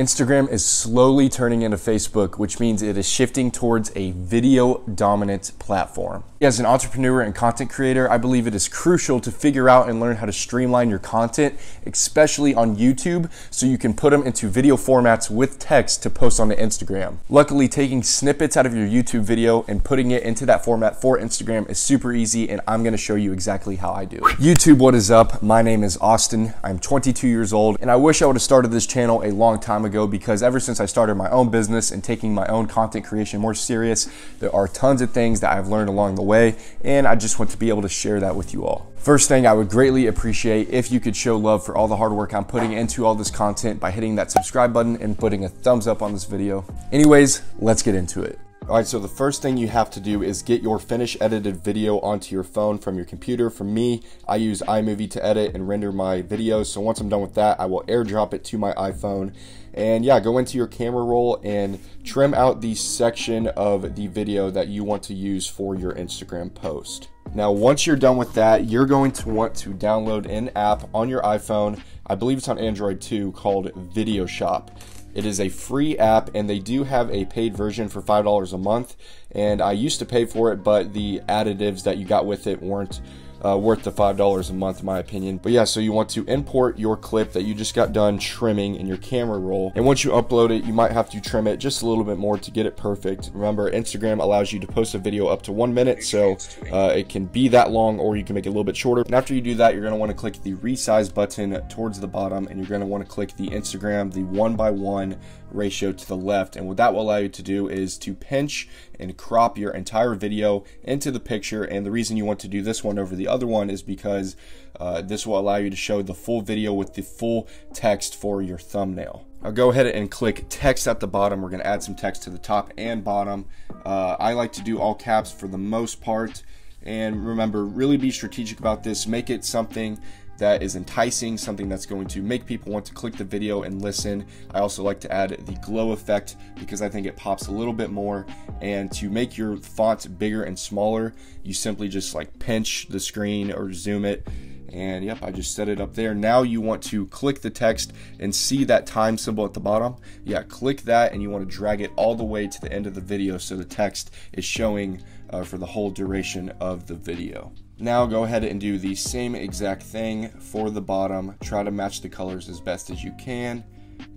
Instagram is slowly turning into Facebook, which means it is shifting towards a video dominant platform. As an entrepreneur and content creator, I believe it is crucial to figure out and learn how to streamline your content, especially on YouTube, so you can put them into video formats with text to post onto Instagram. Luckily, taking snippets out of your YouTube video and putting it into that format for Instagram is super easy, and I'm gonna show you exactly how I do. YouTube, what is up? My name is Austin. I'm 22 years old, and I wish I would have started this channel a long time ago ago because ever since I started my own business and taking my own content creation more serious, there are tons of things that I've learned along the way, and I just want to be able to share that with you all. First thing, I would greatly appreciate if you could show love for all the hard work I'm putting into all this content by hitting that subscribe button and putting a thumbs up on this video. Anyways, let's get into it. All right, so the first thing you have to do is get your finished edited video onto your phone from your computer. For me, I use iMovie to edit and render my videos. So once I'm done with that, I will airdrop it to my iPhone. And yeah, go into your camera roll and trim out the section of the video that you want to use for your Instagram post. Now, once you're done with that, you're going to want to download an app on your iPhone. I believe it's on Android too, called Videoshop. It is a free app, and they do have a paid version for $5 a month. And I used to pay for it, but the additives that you got with it weren't uh, worth the $5 a month in my opinion. But yeah, so you want to import your clip that you just got done trimming in your camera roll. And once you upload it, you might have to trim it just a little bit more to get it perfect. Remember, Instagram allows you to post a video up to one minute, so uh, it can be that long or you can make it a little bit shorter. And after you do that, you're gonna wanna click the resize button towards the bottom and you're gonna wanna click the Instagram, the one by one ratio to the left. And what that will allow you to do is to pinch and crop your entire video into the picture. And the reason you want to do this one over the other one is because uh, this will allow you to show the full video with the full text for your thumbnail. I'll go ahead and click text at the bottom. We're going to add some text to the top and bottom. Uh, I like to do all caps for the most part. And remember, really be strategic about this. Make it something that is enticing, something that's going to make people want to click the video and listen. I also like to add the glow effect because I think it pops a little bit more. And to make your font bigger and smaller, you simply just like pinch the screen or zoom it. And yep, I just set it up there. Now you want to click the text and see that time symbol at the bottom. Yeah, click that and you want to drag it all the way to the end of the video so the text is showing uh, for the whole duration of the video. Now go ahead and do the same exact thing for the bottom. Try to match the colors as best as you can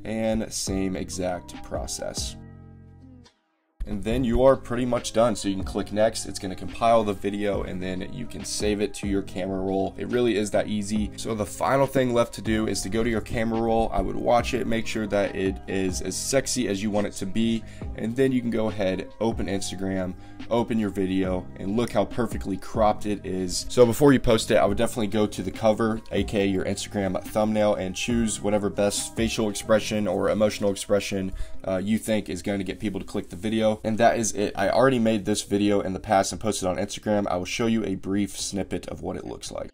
and same exact process and then you are pretty much done. So you can click next, it's gonna compile the video and then you can save it to your camera roll. It really is that easy. So the final thing left to do is to go to your camera roll. I would watch it, make sure that it is as sexy as you want it to be. And then you can go ahead, open Instagram, open your video and look how perfectly cropped it is. So before you post it, I would definitely go to the cover, aka your Instagram thumbnail and choose whatever best facial expression or emotional expression uh, you think is going to get people to click the video. And that is it. I already made this video in the past and posted on Instagram. I will show you a brief snippet of what it looks like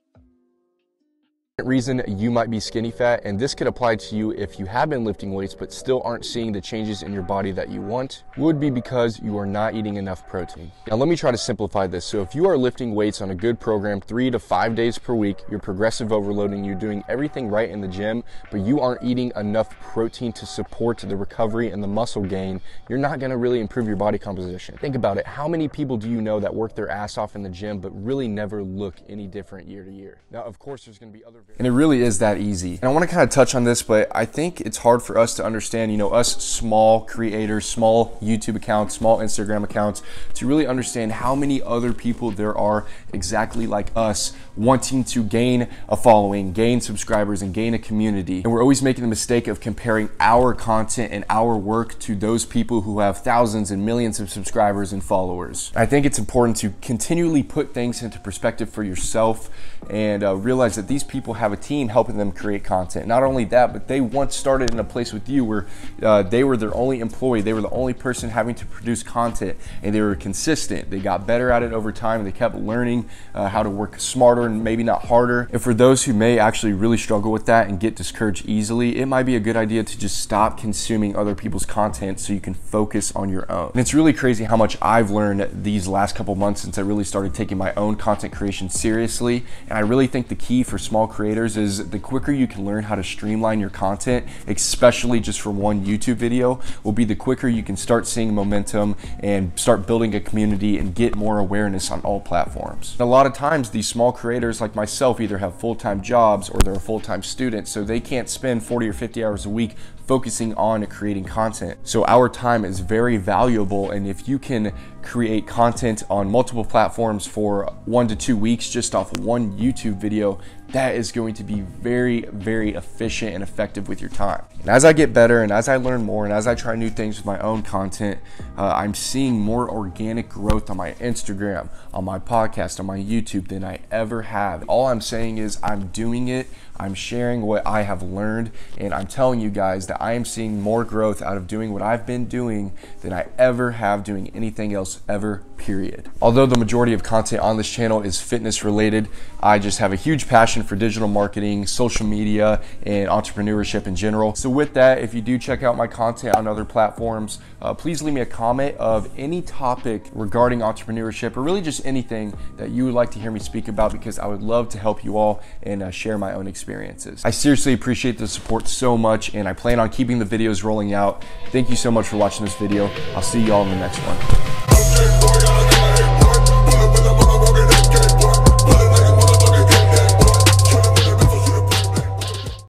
reason you might be skinny fat, and this could apply to you if you have been lifting weights but still aren't seeing the changes in your body that you want, would be because you are not eating enough protein. Now, let me try to simplify this. So, if you are lifting weights on a good program three to five days per week, you're progressive overloading, you're doing everything right in the gym, but you aren't eating enough protein to support the recovery and the muscle gain, you're not gonna really improve your body composition. Think about it. How many people do you know that work their ass off in the gym but really never look any different year to year? Now, of course, there's gonna be other and it really is that easy. And I want to kind of touch on this, but I think it's hard for us to understand, you know, us small creators, small YouTube accounts, small Instagram accounts, to really understand how many other people there are exactly like us wanting to gain a following, gain subscribers, and gain a community. And we're always making the mistake of comparing our content and our work to those people who have thousands and millions of subscribers and followers. I think it's important to continually put things into perspective for yourself and uh, realize that these people have a team helping them create content. Not only that, but they once started in a place with you where uh, they were their only employee, they were the only person having to produce content, and they were consistent. They got better at it over time. They kept learning uh, how to work smarter and maybe not harder. And for those who may actually really struggle with that and get discouraged easily, it might be a good idea to just stop consuming other people's content so you can focus on your own. And it's really crazy how much I've learned these last couple months since I really started taking my own content creation seriously. And I really think the key for small creators is the quicker you can learn how to streamline your content, especially just for one YouTube video, will be the quicker you can start seeing momentum and start building a community and get more awareness on all platforms. A lot of times these small creators like myself either have full-time jobs or they're a full-time student, so they can't spend 40 or 50 hours a week focusing on creating content. So our time is very valuable and if you can create content on multiple platforms for one to two weeks just off one YouTube video, that is going to be very, very efficient and effective with your time. And as I get better and as I learn more and as I try new things with my own content, uh, I'm seeing more organic growth on my Instagram, on my podcast, on my YouTube than I ever have. All I'm saying is I'm doing it, I'm sharing what I have learned, and I'm telling you guys that I am seeing more growth out of doing what I've been doing than I ever have doing anything else ever, period. Although the majority of content on this channel is fitness related, I just have a huge passion for digital marketing, social media, and entrepreneurship in general. So with that, if you do check out my content on other platforms, uh, please leave me a comment of any topic regarding entrepreneurship or really just anything that you would like to hear me speak about because I would love to help you all and uh, share my own experiences. I seriously appreciate the support so much and I plan keeping the videos rolling out. Thank you so much for watching this video. I'll see you all in the next one.